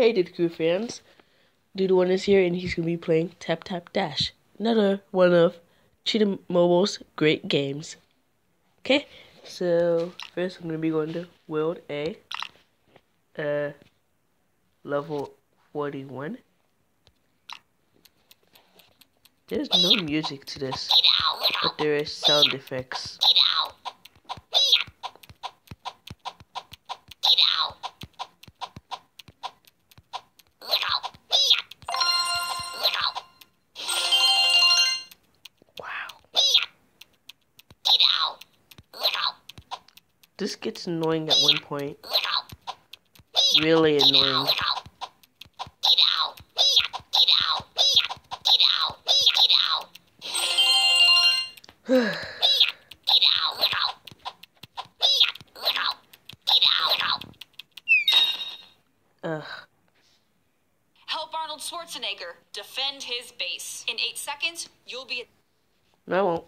Hey, Crew fans. Dude One is here, and he's going to be playing Tap Tap Dash. Another one of Cheetah Mobile's great games. Okay, so first I'm going to be going to World A, uh, level 41. There's no music to this, but there is sound effects. Gets annoying at one point. Really annoying. Ugh. Help Arnold Schwarzenegger defend his base. In eight seconds, you'll be. No, I won't.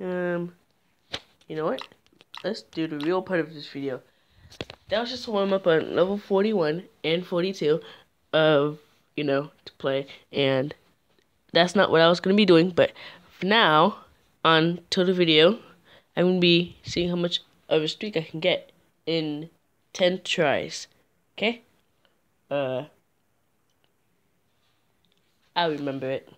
Um, you know what? Let's do the real part of this video. That was just a warm up on level 41 and 42 of, you know, to play. And that's not what I was going to be doing. But for now, on to the video, I'm going to be seeing how much of a streak I can get in 10 tries. Okay? Uh, I'll remember it.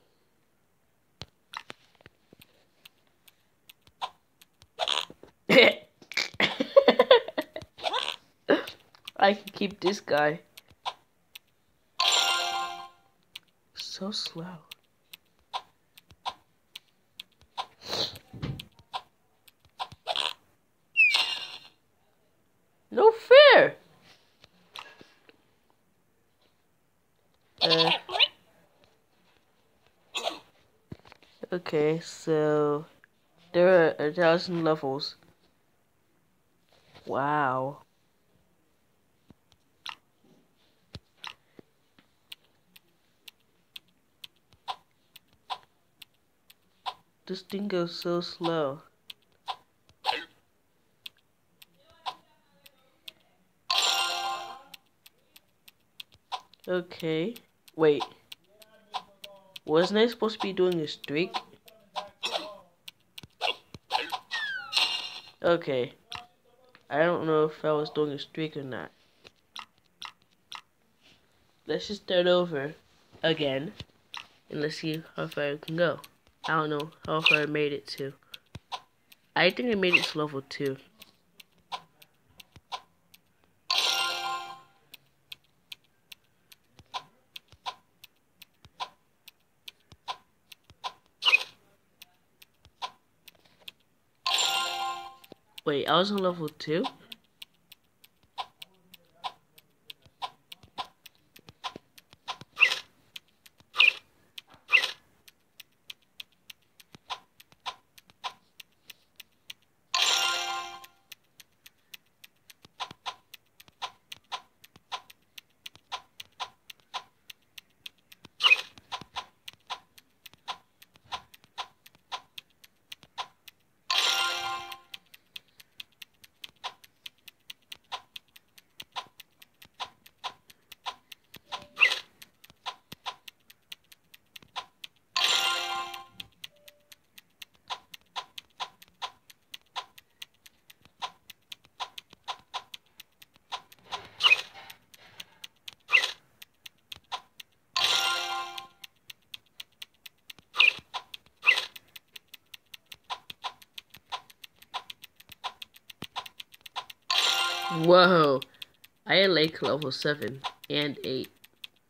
I can keep this guy. So slow. No fair. Uh, okay, so there are a thousand levels. Wow. This thing goes so slow. Okay. Wait. Wasn't I supposed to be doing a streak? Okay. I don't know if I was doing a streak or not. Let's just start over again. And let's see how far I can go. I don't know how far I made it to. I think I made it to level 2. Wait, I was on level 2? Whoa. I had like level 7 and 8.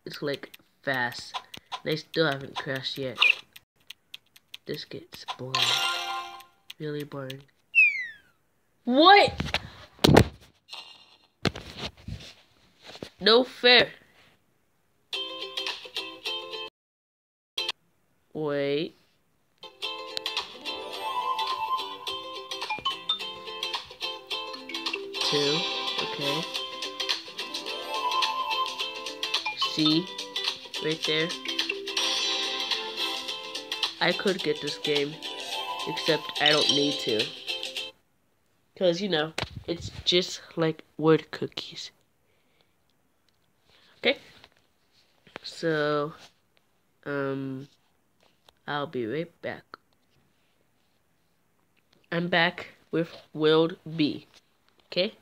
It's like fast. And I still haven't crashed yet. This gets boring. Really boring. What? No fair. Wait. Two. Okay. See? Right there. I could get this game. Except I don't need to. Because, you know, it's just like word cookies. Okay. So, um, I'll be right back. I'm back with World B. Okay?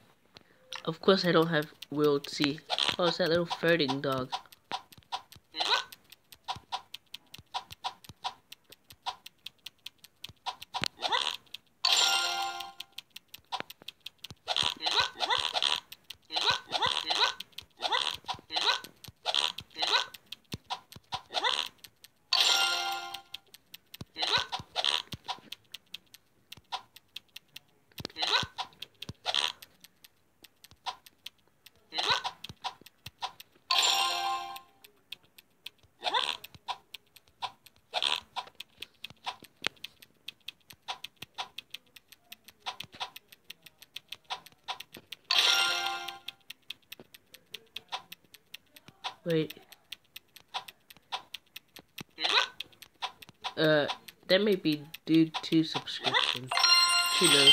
Of course, I don't have World C. Oh, it's that little farting dog. Wait. Uh, that may be due to subscription. Who knows?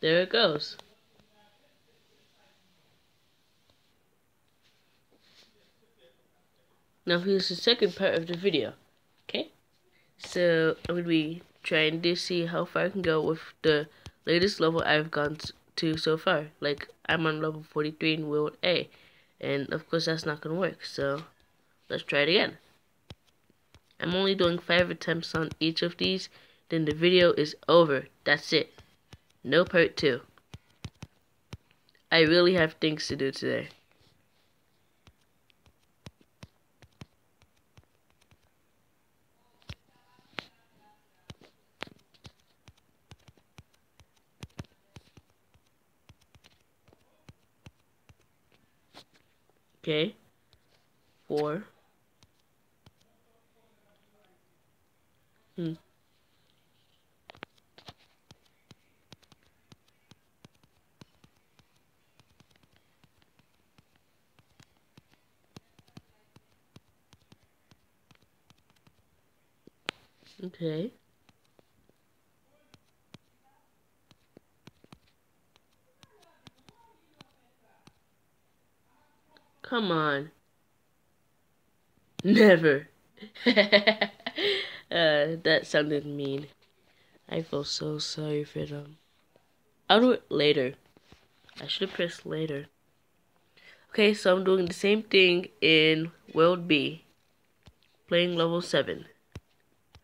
There it goes. Now here's the second part of the video. Okay? So I'm gonna be trying to see how far I can go with the latest level I've gone to so far. Like I'm on level 43 in World A. And of course that's not gonna work, so let's try it again. I'm only doing five attempts on each of these, then the video is over. That's it. No part two. I really have things to do today. Okay. Four. Hmm. Okay. Come on. Never. uh, that sounded mean. I feel so sorry for them. I'll do it later. I should have pressed later. Okay, so I'm doing the same thing in World B. Playing level 7.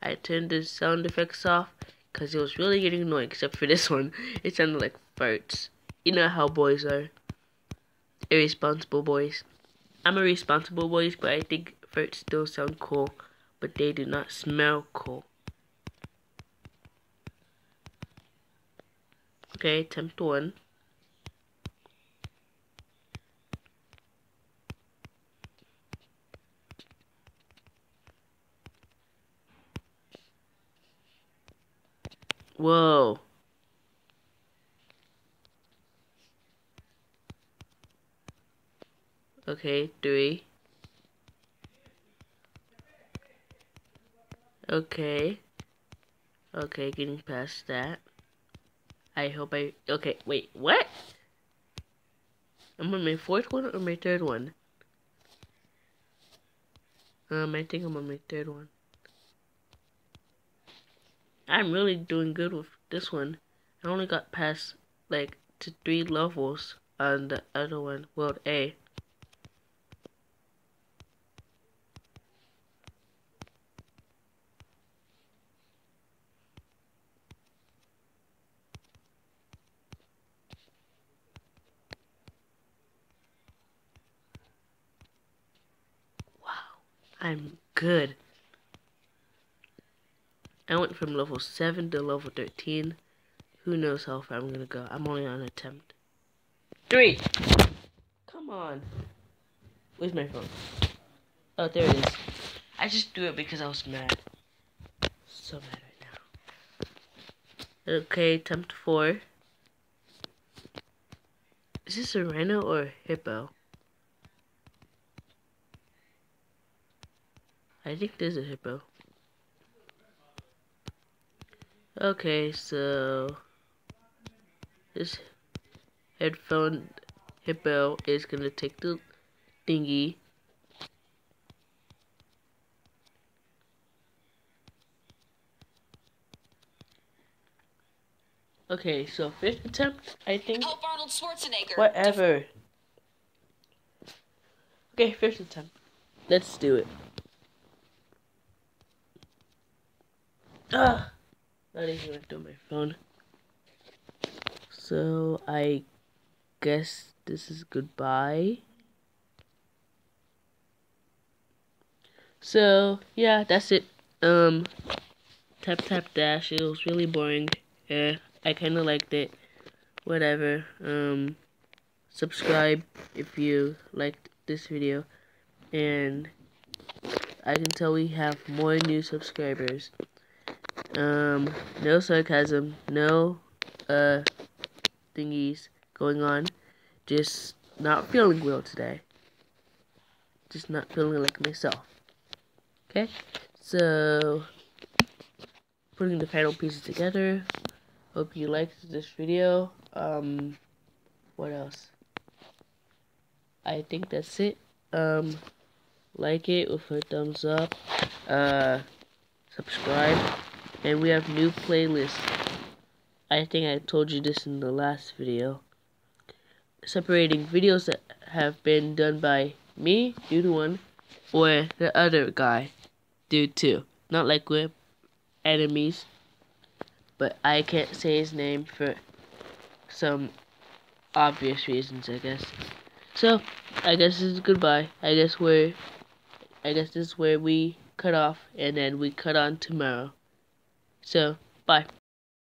I turned the sound effects off because it was really getting annoying, except for this one. It sounded like farts. You know how boys are. Irresponsible boys. I'm a responsible boy, but I think farts still sound cool, but they do not smell cool. Okay, attempt one. Whoa. Okay, three. Okay. Okay, getting past that. I hope I... Okay, wait, what? I'm on my fourth one or my third one? Um, I think I'm on my third one. I'm really doing good with this one. I only got past, like, to three levels on the other one, World A. I'm good. I went from level 7 to level 13. Who knows how far I'm going to go. I'm only on attempt. 3! Come on. Where's my phone? Oh, there it is. I just do it because I was mad. So mad right now. Okay, attempt 4. Is this a rhino or a hippo? I think there's a hippo. Okay, so this headphone hippo is gonna take the thingy. Okay, so fifth attempt, I think. Help Arnold Schwarzenegger. Whatever. Okay, fifth attempt. Let's do it. Ah! Not even on my phone. So, I guess this is goodbye. So, yeah, that's it. Um, tap tap dash. It was really boring. Yeah, I kind of liked it. Whatever. Um, subscribe if you liked this video. And I can tell we have more new subscribers. Um, no sarcasm, no, uh, thingies going on. Just not feeling well today. Just not feeling like myself. Okay? So, putting the final pieces together. Hope you liked this video. Um, what else? I think that's it. Um, like it with a thumbs up. Uh, subscribe. And we have new playlists. I think I told you this in the last video. Separating videos that have been done by me, dude one, or the other guy, dude two. Not like we're enemies, but I can't say his name for some obvious reasons, I guess. So, I guess this is goodbye. I guess we're, I guess this is where we cut off, and then we cut on tomorrow. So, bye.